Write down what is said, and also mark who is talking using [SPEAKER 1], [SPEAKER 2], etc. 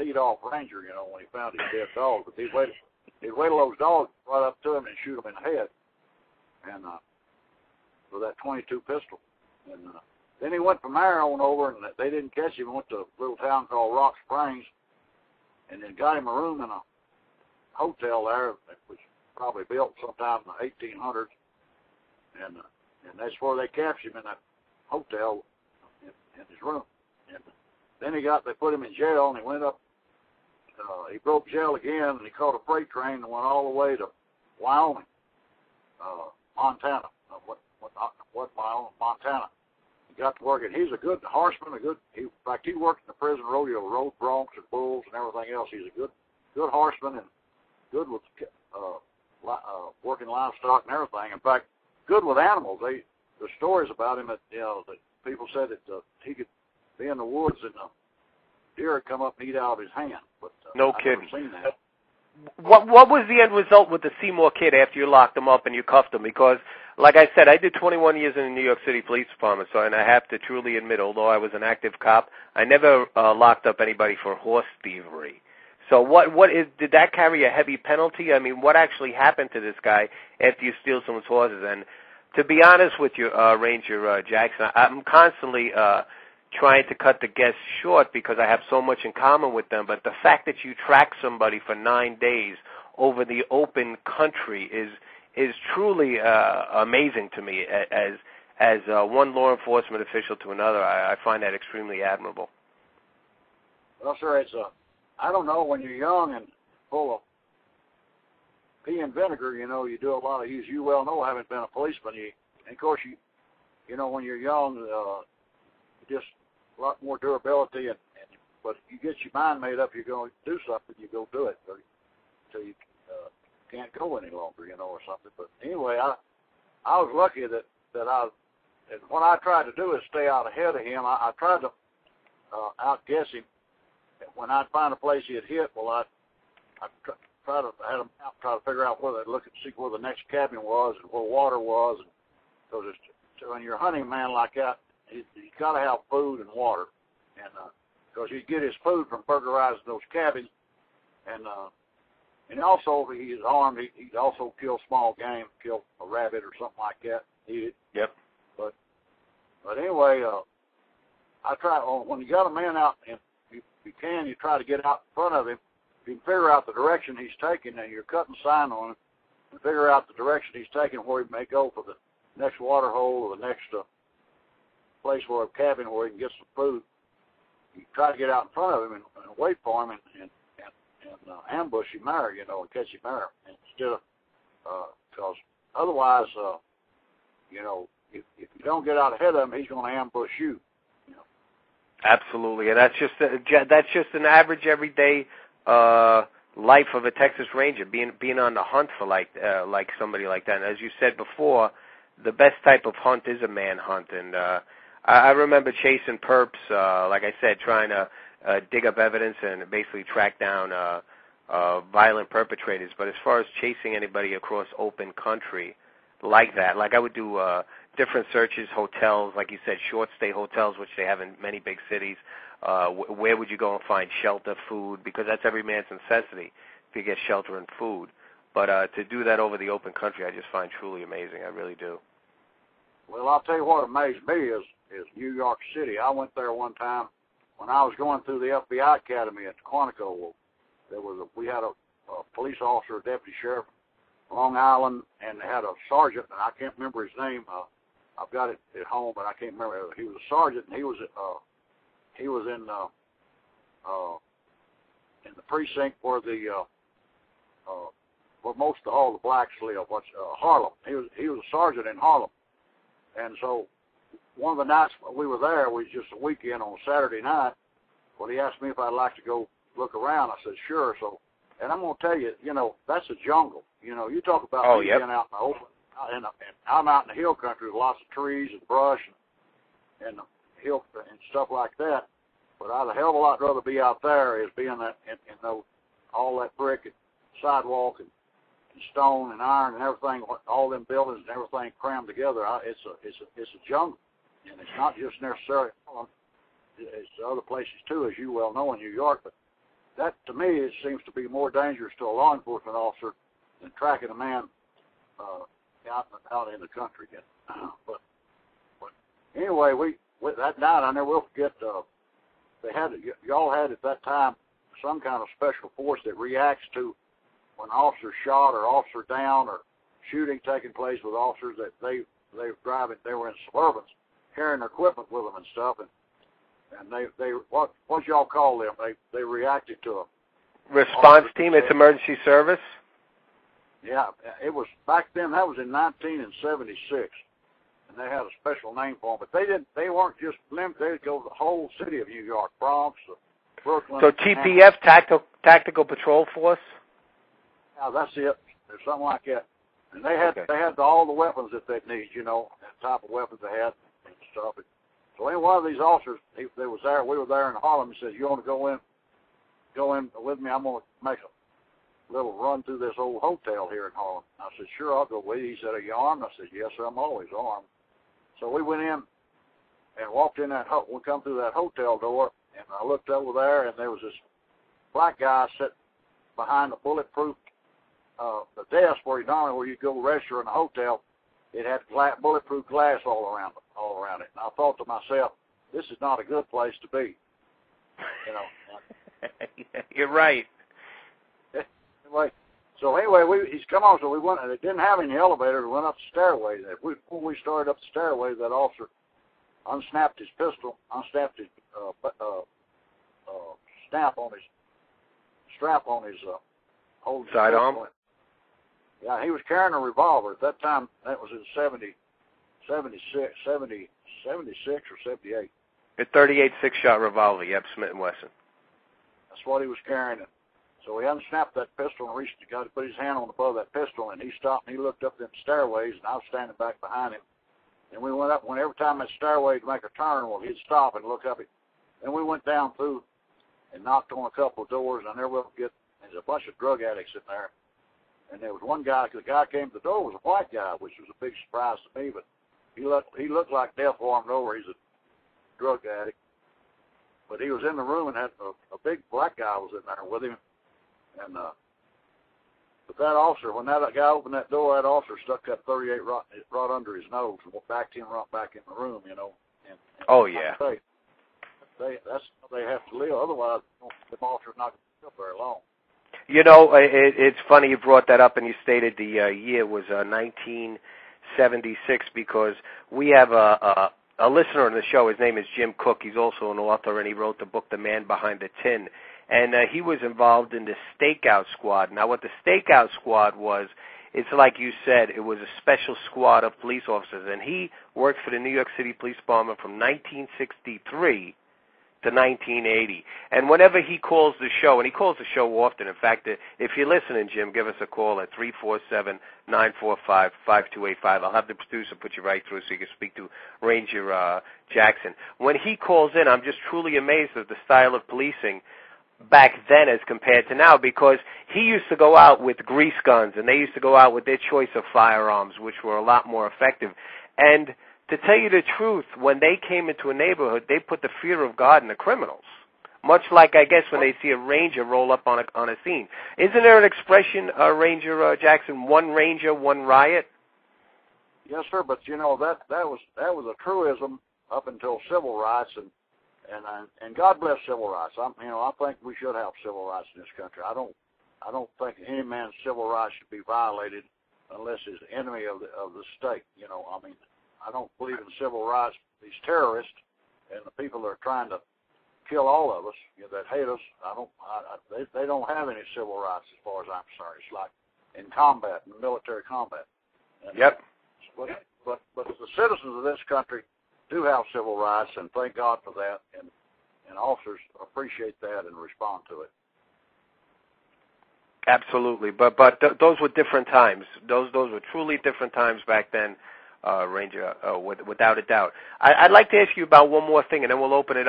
[SPEAKER 1] teed off ranger, you know, when he found his dead dog. But he'd wait, he'd wait till those dogs right up to him and shoot him in the head, and uh, with that 22 pistol. And uh, then he went from there on over, and they didn't catch him. He went to a little town called Rock Springs, and then got him a room in a hotel there, which probably built sometime in the 1800s, and uh, and that's where they captured him in that hotel in, in his room. And then he got they put him in jail, and he went up. Uh, he broke jail again, and he caught a freight train and went all the way to Wyoming, uh, Montana. Uh, what what what Wyoming, Montana. He got to work, and he's a good horseman. A good, he, in fact, he worked in the prison rodeo, rode broncs and bulls and everything else. He's a good good horseman and good with uh, uh, working livestock and everything. In fact, good with animals. They the stories about him that you know that people said that uh, he could be in the woods and the deer would come up and eat out of his hand.
[SPEAKER 2] No
[SPEAKER 1] I've
[SPEAKER 2] kidding.
[SPEAKER 1] Never seen that.
[SPEAKER 2] What what was the end result with the Seymour kid after you locked him up and you cuffed him? Because, like I said, I did 21 years in the New York City Police Department, so and I have to truly admit, although I was an active cop, I never uh, locked up anybody for horse thievery. So what what is did that carry a heavy penalty? I mean, what actually happened to this guy after you steal someone's horses? And to be honest with you, uh, Ranger uh, Jackson, I'm constantly uh, trying to cut the guests short because I have so much in common with them. But the fact that you track somebody for nine days over the open country is is truly uh, amazing to me as as uh, one law enforcement official to another. I, I find that extremely admirable.
[SPEAKER 1] Well, sir, it's a I don't know, when you're young and full of pee and vinegar, you know, you do a lot of use. You well know, having been a policeman, you, and of course, you, you know, when you're young, uh, just a lot more durability, and, and but you get your mind made up, you're going to do something, you go do it, until you uh, can't go any longer, you know, or something. But anyway, I, I was lucky that that I, and what I tried to do is stay out ahead of him. I, I tried to uh, outguess him when I'd find a place he'd hit, well, I'd, I'd try to I had a map, try to figure out where they look and see where the next cabin was and where water was, because so when you're a hunting man like that, you, you got to have food and water, and because uh, he'd get his food from burglarizing those cabins, and uh, and also if he's armed, he, he'd also kill small game, kill a rabbit or something like that, eat it.
[SPEAKER 2] Yep.
[SPEAKER 1] But but anyway, uh, I try well, when you got a man out in you can, you try to get out in front of him. If you can figure out the direction he's taking, and you're cutting sign on him, and figure out the direction he's taking, where he may go for the next water hole or the next uh, place where a cabin where he can get some food. You try to get out in front of him and, and wait for him and and and, and uh, ambush him there, you know, and catch him there instead of because uh, otherwise, uh, you know, if, if you don't get out ahead of him, he's going to ambush you.
[SPEAKER 2] Absolutely, and that's just a, that's just an average everyday uh, life of a Texas Ranger, being being on the hunt for like uh, like somebody like that. And as you said before, the best type of hunt is a man hunt, and uh, I, I remember chasing perps, uh, like I said, trying to uh, dig up evidence and basically track down uh, uh, violent perpetrators. But as far as chasing anybody across open country like that, like I would do. Uh, different searches, hotels, like you said, short stay hotels, which they have in many big cities. Uh, wh- where would you go and find shelter, food? Because that's every man's necessity to get shelter and food. But uh, to do that over the open country, I just find truly amazing. I really do.
[SPEAKER 1] Well, I'll tell you what amazed me is is New York City. I went there one time when I was going through the FBI Academy at Quantico. There was a, we had a, a police officer, a deputy sheriff, Long Island, and they had a sergeant, and I can't remember his name. Uh, I've got it at home, but I can't remember. He was a sergeant, and he was uh, he was in uh, uh, in the precinct where the uh, uh, where most of all the blacks live. What's uh, Harlem? He was he was a sergeant in Harlem, and so one of the nights we were there was just a weekend on Saturday night. Well, he asked me if I'd like to go look around. I said sure. So, and I'm gonna tell you, you know, that's a jungle. You know, you talk about
[SPEAKER 2] oh, yep.
[SPEAKER 1] being out in the open and, and I'm out in the hill country with lots of trees and brush and, and hill and stuff like that. But I'd a hell of a lot rather be out there as being that in, in those all that brick and sidewalk and, stone and iron and everything, all them buildings and everything crammed together. I, it's a it's a it's a jungle, and it's not just necessarily. It's other places too, as you well know in New York. But that to me it seems to be more dangerous to a law enforcement officer than tracking a man uh, out out in the country. but but anyway, we with that night I never will forget. Uh, they had y'all had at that time some kind of special force that reacts to when officers shot or officer down or shooting taking place with officers that they they were driving they were in Suburbans carrying equipment with them and stuff and and they they what what y'all call them? They they reacted to a
[SPEAKER 2] response team it's emergency service?
[SPEAKER 1] Yeah it was back then that was in 1976 and they had a special name for them but they didn't they weren't just limp they'd go to the whole city of New York Bronx Brooklyn.
[SPEAKER 2] So TPF tactical tactical patrol force
[SPEAKER 1] yeah that's it there's something like that and they had okay. they had all the weapons that they need, you know, the type of weapons they had and stuff. So any one of these officers, he, they was there. We were there in Harlem. He says, "You want to go in? Go in with me. I'm going to make a little run through this old hotel here in Harlem." I said, "Sure, I'll go with you." He said, "Are you armed?" I said, "Yes, sir. I'm always armed." So we went in and walked in that. Ho- we come through that hotel door, and I looked over there, and there was this black guy sitting behind a bulletproof uh, the desk where you normally where you go restaurant in a hotel, it had glass, bulletproof glass all around it, all around it. And I thought to myself, this is not a good place to be. You know.
[SPEAKER 2] You're right.
[SPEAKER 1] Anyway, so anyway, we he's come on. So we went. and It didn't have any elevator. We went up the stairway. We, before we started up the stairway, that officer unsnapped his pistol, unsnapped his uh, uh, uh, snap on his strap on his uh, hold
[SPEAKER 2] sidearm.
[SPEAKER 1] Yeah, he was carrying a revolver at that time. That was in 70, 76, 70, 76 or 78.
[SPEAKER 2] A 38 six-shot revolver. Yep, Smith and Wesson.
[SPEAKER 1] That's what he was carrying. So he unsnapped that pistol and reached, got to put his hand on the butt of that pistol, and he stopped and he looked up them stairways, and I was standing back behind him. And we went up. When every time that stairway would make a turn, well, he'd stop and look up. It. And we went down through and knocked on a couple of doors. I never will get. There's a bunch of drug addicts in there and there was one guy. The guy came to the door was a white guy, which was a big surprise to me. But he looked he looked like death warmed over. He's a drug addict, but he was in the room and had a, a big black guy was in there with him, and uh, but that officer, when that guy opened that door, that officer stuck that 38 right, right under his nose and backed him right back in the room, you know. And, and
[SPEAKER 2] oh yeah.
[SPEAKER 1] They, they that's how they have to live. Otherwise, the officer's not going to live very long.
[SPEAKER 2] You know, it, it's funny you brought that up and you stated the uh, year was uh, 1976 because we have a, a a listener on the show. His name is Jim Cook. He's also an author, and he wrote the book The Man Behind the Tin. And uh, he was involved in the Stakeout Squad. Now, what the Stakeout Squad was, it's like you said, it was a special squad of police officers, and he worked for the New York City Police Department from 1963 to 1980. And whenever he calls the show, and he calls the show often, in fact, if you're listening, Jim, give us a call at 347-945-5285. I'll have the producer put you right through so you can speak to Ranger uh, Jackson. When he calls in, I'm just truly amazed at the style of policing back then as compared to now because he used to go out with grease guns and they used to go out with their choice of firearms which were a lot more effective and to tell you the truth, when they came into a neighborhood, they put the fear of God in the criminals. Much like I guess when they see a ranger roll up on a on a scene. Isn't there an expression, uh, Ranger uh, Jackson? One ranger, one riot.
[SPEAKER 1] Yes, sir. But you know that that was that was a truism up until civil rights, and and uh, and God bless civil rights. I'm you know I think we should have civil rights in this country. I don't I don't think any man's civil rights should be violated unless he's the enemy of the of the state. You know I mean I don't believe in civil rights. These terrorists and the people that are trying to kill all of us, you know, that hate us, I don't. I, I, they they don't have any civil rights as far as I'm concerned. It's like in combat, in military combat.
[SPEAKER 2] And, yep.
[SPEAKER 1] But but but the citizens of this country do have civil rights, and thank God for that. And and officers appreciate that and respond to it.
[SPEAKER 2] Absolutely, but but th- those were different times. Those those were truly different times back then uh, Ranger, uh, with, without a doubt. I, I'd like to ask you about one more thing, and then we'll open it up